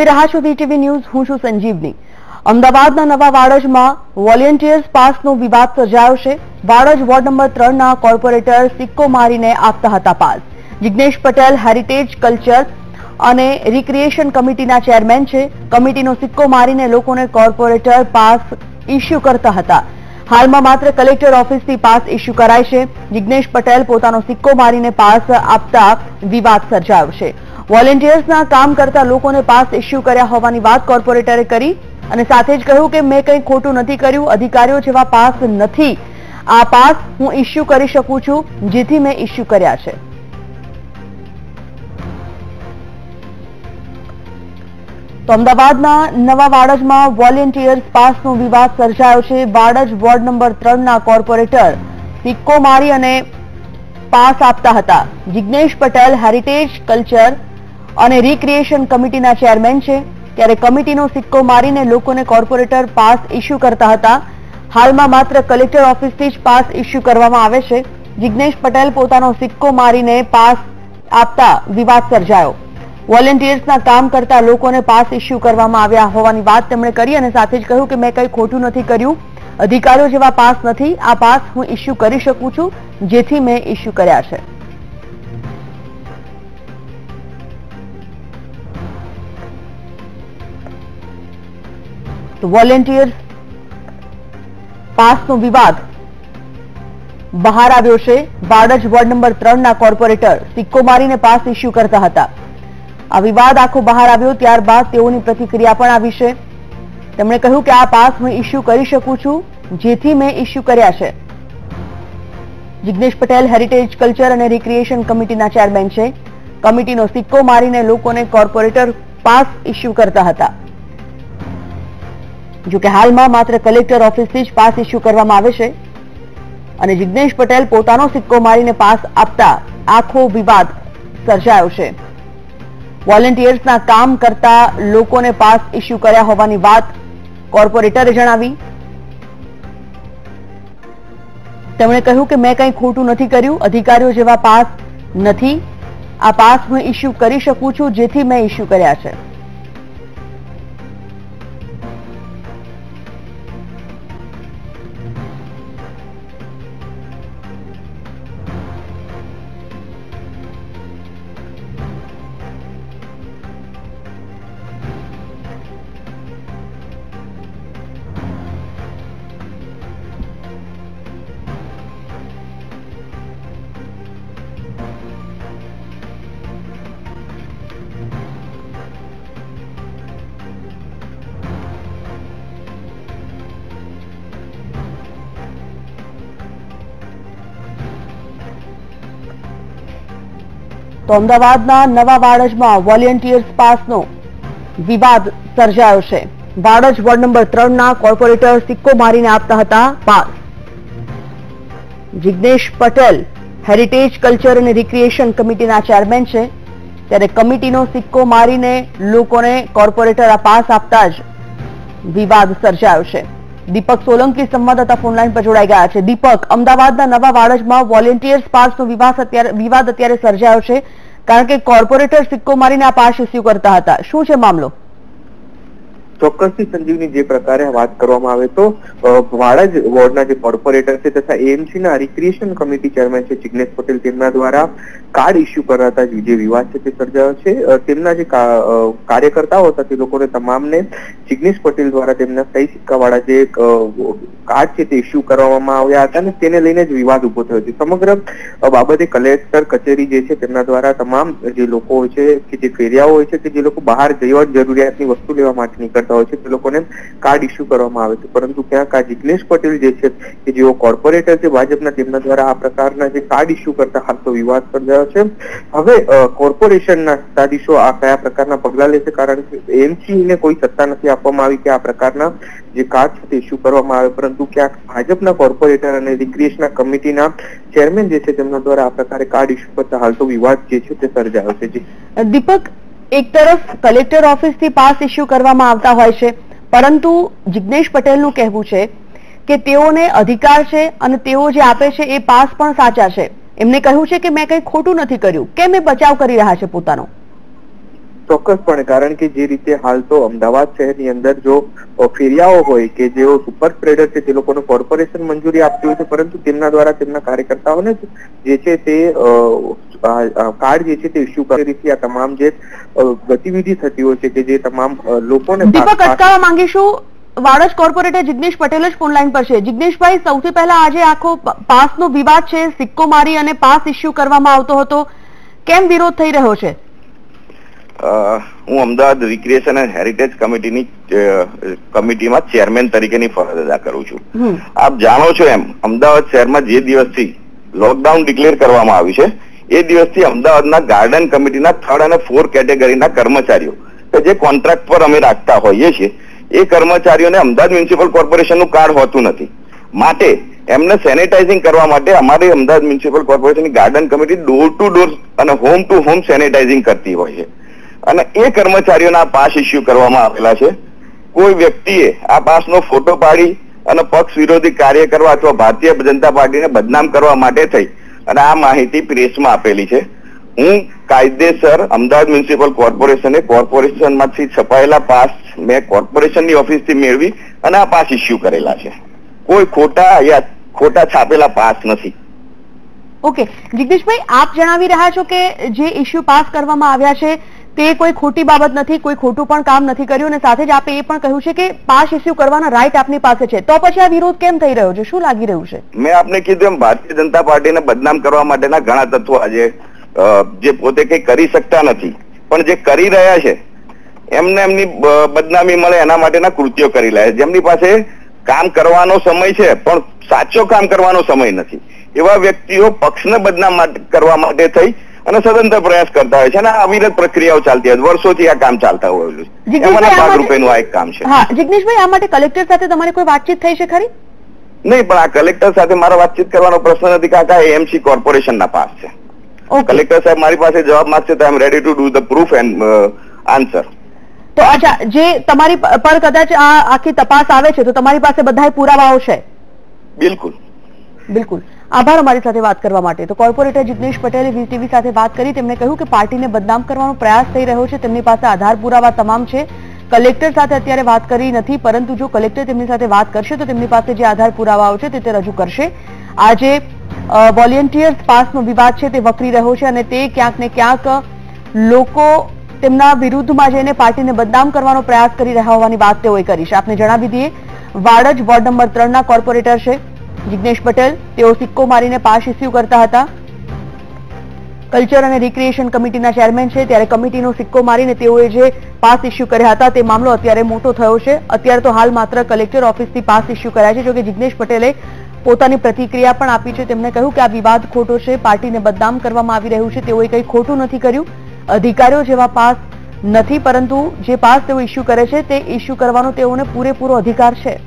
રહ્યા છો VTV news, હું છું સંજીવની. અમદાવાદના નવા વાડજમાં વોલેન્ટિયર્સ પાસનો વિવાદ સર્જાયો છે. વાડજ વોર્ડ નંબર ત્રણના કોર્પોરેટર સિક્કો મારીને આપતા હતા pass. Jignesh Patel heritage culture અને રિક્રિએશન કમિટીના ચેરમેન છે. કમિટીનો સિક્કો મારીને લોકોને કોર્પોરેટર પાસ ઇસ્યુ કરતા હતા. હાલમાં માત્ર કલેક્ટર ઓફિસથી પાસ ઇસ્યુ કરાય છે. જિગ્નેશ પટેલ પોતાનો સિક્કો મારીને પાસ આપતા વિવાદ સર્જાયો છે. વોલેન્ટિયર્સના કામ કરતા લોકોને પાસ ઇસ્યુ કર્યા હોવાની વાત કોર્પોરેટરે કરી અને સાથે જ કહ્યું કે મેં કંઈ ખોટું નથી કર્યું, અધિકારીઓ જેવા પાસ નથી. આ પાસ હું ઇસ્યુ કરી શકું છું, જેથી મેં ઇસ્યુ કર્યા છે. તો અમદાવાદના નવા વાડજમાં વોલેન્ટિયર્સ પાસનો વિવાદ સર્જાયો છે. વાડજ વોર્ડ નંબર ત્રણના કોર્પોરેટર સિક્કો મારી અને પાસ આપતા હતા. જિજ્ઞેશ પટેલ, હેરિટેજ કલ્ચર અને રિક્રિએશન કમિટીના ચેરમેન છે. ત્યારે કમિટીનો સિક્કો મારીને લોકોને કોર્પોરેટર પાસ ઇસ્યુ કરતા હતા. હાલમાં માત્ર કલેક્ટર ઓફિસથી જ પાસ ઇસ્યુ કરવામાં આવે છે. જિગ્નેશ પટેલ પોતાનો સિક્કો મારીને પાસ આપતા વિવાદ સર્જાયો. વોલેન્ટિયર્સના કામ કરતા લોકોને પાસ ઇસ્યુ કરવામાં આવ્યા હોવાની વાત તેમણે કરી અને સાથે જ કહ્યું કે મેં કંઈ ખોટું નથી કર્યું. અધિકારીઓ જેવા પાસ નથી. આ પાસ હું ઇસ્યુ કરી શકું છું, જેથી મેં ઇસ્યુ કર્યા છે. તો વોલેન્ટિયર પાસનો વિવાદ બહાર આવ્યો છે. વાડજ વોર્ડ નંબર ત્રણના કોર્પોરેટર સિક્કો મારીને પાસ ઇસ્યુ કરતા હતા. આ વિવાદ આખો બહાર આવ્યો ત્યારબાદ તેઓની પ્રતિક્રિયા પણ આવી છે. તેમણે કહ્યું કે આ પાસ હું ઇસ્યુ કરી શકું છું, જેથી મેં ઇસ્યુ કર્યા છે. જિગ્નેશ પટેલ હેરિટેજ કલ્ચર અને રિક્રિએશન કમિટીના ચેરમેન છે. કમિટીનો સિક્કો મારીને લોકોને કોર્પોરેટર પાસ ઇસ્યુ કરતા હતા. જો કે હાલમાં માત્ર કલેક્ટર ઓફિસથી જ પાસ ઇસ્યુ કરવામાં આવે છે. અને જિજ્ઞેશ પટેલ પોતાનો સિક્કો મારીને પાસ આપતા આખો વિવાદ સર્જાયો છે. વોલેન્ટિયર્સના કામ કરતા લોકોને પાસ ઇસ્યુ કર્યા હોવાની વાત કોર્પોરેટરે જણાવી. તેમણે કહ્યું કે મેં કંઈ ખોટું નથી કર્યું, અધિકારીઓ જેવા પાસ નથી. આ પાસ હું ઇસ્યુ કરી શકું છું, જેથી મેં ઇસ્યુ કર્યા છે. તો અમદાવાદના નવા વાડજમાં વોલેન્ટિયર્સ પાસનો વિવાદ સર્જાયો છે. વાડજ વોર્ડ નંબર ત્રણના કોર્પોરેટર સિક્કો મારીને આપતા હતા pass. Jignesh Patel heritage culture અને રિક્રિએશન કમિટીના ચેરમેન છે. ત્યારે કમિટીનો સિક્કો મારીને લોકોને કોર્પોરેટર આ પાસ આપતા જ વિવાદ સર્જાયો છે. દીપક સોલંકી સંવાદદાતા ફોનલાઈન પર જોડાઈ ગયા છે. દીપક, અમદાવાદના નવા વાડજમાં વોલેન્ટિયર્સ પાર્કનો વિવાદ અત્યારે વિવાદ અત્યારે સર્જાયો છે. કારણ કે કોર્પોરેટર સિક્કો મારીને આ પાસ ઇસ્યુ કરતા હતા. શું છે મામલો? ચોક્કસથી સંજીવની જે પ્રકારે વાત કરવામાં આવે તો વાડજ વોર્ડના જે કોર્પોરેટર છે તથા એએમસી ના રિક્રિએશન કમિટી ચેરમેન છે જિગ્નેશ પટેલ, તેમના દ્વારા કાર્ડ ઇસ્યુ કરાતા જે વિવાદ છે તે સર્જાયો છે. તેમના જે કાર્યકર્તાઓ હતા તે લોકોને તમામને જિગ્નેશ પટેલ દ્વારા તેમના સહી સિક્કાવાળા જે કાર્ડ છે તે ઇસ્યુ કરવામાં આવ્યા હતા અને તેને લઈને જ વિવાદ ઊભો થયો છે. સમગ્ર બાબતે કલેક્ટર, કચેરી જે છે તેમના દ્વારા તમામ જે લોકો હોય છે કે જે ફેરિયાઓ હોય છે કે જે લોકો બહાર જવા જરૂરિયાતની વસ્તુ લેવા માટે નીકળતા હોય છે તે લોકોને કાર્ડ ઇસ્યુ કરવામાં આવે છે. પરંતુ ક્યાંક આ જિગ્નેશ પટેલ જે છે કે જેઓ કોર્પોરેટર છે, ભાજપના તેમના દ્વારા આ પ્રકારના જે કાર્ડ ઇસ્યુ કરતા હાલ તો વિવાદ સર્જાયો છે. હવે કોર્પોરેશનના સત્તાધીશો આ કયા પ્રકારના પગલા લેશે? કારણ કે એમસીને કોઈ સત્તા નથી આપવામાં આવી કે આ પ્રકારના જે કાર્ડ છે તે ઇસ્યુ કરવામાં આવે. પરંતુ ક્યાંક ભાજપના કોર્પોરેટર અને રિક્રિએશનલ કમિટીના ચેરમેન જે છે તેમના દ્વારા આ પ્રકારે કાર્ડ ઇસ્યુ કરતા હાલ તો વિવાદ જે છે તે સર્જાયો છે. દીપક એક તરફ કલેક્ટર ઓફિસથી પાસ ઇસ્યુ કરવામાં આવતા હોય છે, પરંતુ જિગ્નેશ પટેલનું કહેવું છે કે તેઓને અધિકાર છે અને તેઓ જે આપે છે એ પાસ પણ સાચા છે. એમને કહ્યું છે કે મેં કંઈ ખોટું નથી કર્યું. કેમ એ બચાવ કરી રહ્યા છે પોતાનો? ચોક્કસપણે કારણ કે જે રીતે હાલ તો અમદાવાદ શહેરની અંદર જો ફેરિયાઓ હોય કે જેઓ સુપર સ્પ્રેડર છે તે લોકોને કોર્પોરેશન મંજૂરી આપતી હોય છે પરંતુ તેમના દ્વારા તેમના કાર્યકર્તાઓને જ છે તે કાર્ડ જે છે તે ઇસ્યુ કરી. રીતે આ તમામ જે ગતિવિધિ થતી હોય છે કે જે તમામ લોકોને દીપક અટકાવવા માંગીશું. વાડજ કોર્પોરેટર જિગ્નેશ પટેલ જ ફોન લાઈન પર છે. જિગ્નેશભાઈ સૌથી પહેલા આજે આખો પાસનો વિવાદ છે. સિક્કો મારી અને પાસ ઇસ્યુ કરવામાં આવતો હતો. કેમ વિરોધ થઈ રહ્યો છે? હું અમદાવાદ રિક્રિએશન એન્ડ હેરિટેજ કમિટીની કમિટીમાં ચેરમેન તરીકેની ફરજ અદા કરું છું. આપ જાણો છો એમ અમદાવાદ શહેરમાં જે દિવસથી લોકડાઉન ડિક્લેર કરવામાં આવ્યું છે એ દિવસથી અમદાવાદના ગાર્ડન કમિટીના થર્ડ અને ફોર કેટેગરીના કર્મચારીઓ કે જે કોન્ટ્રાક્ટ પર અમે રાખતા હોઈએ છીએ એ કર્મચારીઓને અમદાવાદ મ્યુનિસિપલ કોર્પોરેશનનું કાર્ડ હોતું નથી. માટે એમને સેનેટાઇઝિંગ કરવા માટે અમારી અમદાવાદ મ્યુનિસિપલ કોર્પોરેશનની garden committee door to door અને હોમ ટુ હોમ સેનેટાઇઝિંગ કરતી હોય છે. અને એ કર્મચારીઓના પાસ ઇસ્યુ કરવામાં આવેલા છે. કોઈ વ્યક્તિએ આ પાસનો ફોટો પાડી અને પક્ષ વિરોધી કાર્ય કરવા અથવા ભારતીય જનતા પાર્ટીને બદનામ કરવા માટે થઈ અને આ માહિતી પ્રેસમાં આપેલી છે. હું કાયદેસર અમદાવાદ મ્યુનિસિપલ કોર્પોરેશને કોર્પોરેશનમાંથી છપાયેલા પાસ મેં કોર્પોરેશનની ઓફિસથી મેળવી અને આ પાસ ઇસ્યુ કરેલા છે. કોઈ ખોટા યા ખોટા છાપેલા પાસ નથી. ઓકે, જિગ્નેશભાઈ, આપ જણાવી રહ્યા છો કે જે ઇસ્યુ પાસ કરવામાં આવ્યા છે તે કોઈ ખોટી બાબત નથી, કોઈ ખોટું પણ કામ નથી કર્યું અને સાથે જ આપે એ પણ કહ્યું છે કે પાસ ઇસ્યુ કરવાના રાઈટ આપની પાસે છે. તો પછી આ વિરોધ કેમ થઈ રહ્યો છે? શું લાગી રહ્યું છે? મેં આપને કીધું એમ, ભારતીય જનતા પાર્ટીને બદનામ કરવા માટેના ઘણા તત્વો આજે જે પોતે કઈ કરી શકતા નથી. પણ જે કરી રહ્યા છે, એમને એમની બદનામી મળે એના માટેના કૃત્યો કરી રહ્યા છે. જેમની પાસે કામ કરવાનો સમય છે, પણ સાચો કામ કરવાનો સમય નથી. એવા વ્યક્તિઓ પક્ષને બદનામ કરવા માટે થઈ અને સદંતર પ્રયાસ કરતા હોય છે અને અવિરત પ્રક્રિયાઓ ચાલતી હોય વર્ષોથી આ કામ ચાલતા હોય છે. ભાગરૂપેનું આ એક કામ છે. હા જિગ્નેશભાઈ આ માટે કલેક્ટર સાથે તમારી કોઈ વાતચીત થઈ છે ખરી? નહીં પણ આ કલેક્ટર સાથે મારા વાતચીત કરવાનો પ્રશ્ન નથી કાકા કોર્પોરેશન ના પાસ છે. કલેક્ટર સાહેબ મારી પાસે જવાબ માંગશે તો I am ready to do the proof and answer. તો અચ્છા જે તમારી પર કદાચ આ આખી તપાસ આવે છે તો તમારી પાસે બધાય પુરાવાઓ છે? બિલકુલ. બિલકુલ. આભાર અમારી સાથે વાત કરવા માટે. તો કોર્પોરેટર જિગ્નેશ પટેલે વીટીવી સાથે વાત કરી, તેમણે કહ્યું કે પાર્ટીને બદનામ કરવાનો પ્રયાસ થઈ રહ્યો છે, તેમની પાસે આધાર પુરાવા તમામ છે. કલેક્ટર સાથે અત્યારે વાત કરી નથી, પરંતુ જો કલેક્ટર તેમની સાથે વાત કરશે, તો તેમની પાસે જે આધાર પુરાવાઓ છે, તે તે રજૂ કરશે. આજે વોલેન્ટિયર્સ પાસનો વિવાદ છે, તે વકરી રહ્યો છે, અને તે ક્યાંક ને ક્યાંક લોકો તેમના વિરુદ્ધમાં જઈને પાર્ટીને બદનામ કરવાનો પ્રયાસ કરી રહ્યા હોવાની વાત તેઓએ કરી છે. આપને જણાવી દઈએ, વાડજ વોર્ડ નંબર ત્રણના કોર્પોરેટર છે. જિગ્નેશ પટેલ, તેઓ સિક્કો મારીને પાસ ઇસ્યુ કરતા હતા. કલ્ચર અને રિક્રિએશન કમિટીના ચેરમેન છે. ત્યારે કમિટીનો સિક્કો મારીને તેઓએ જે પાસ ઇસ્યુ કર્યા હતા તે મામલો અત્યારે મોટો થયો છે. અત્યારે તો હાલ માત્ર કલેક્ટર ઓફિસથી પાસ ઇસ્યુ કર્યા છે જોકે જિગ્નેશ પટેલે પોતાની પ્રતિક્રિયા પણ આપી છે. તેમણે કહ્યું કે આ વિવાદ ખોટો છે. પાર્ટીને બદનામ કરવામાં આવી રહ્યું છે. તેઓએ કંઈ ખોટું નથી કર્યું. અધિકારીઓ જેવા પાસ નથી, પરંતુ જે પાસ તેઓ ઇસ્યુ કરે છે, તે ઇસ્યુ કરવાનો તેઓને પૂરેપૂરો અધિકાર છે.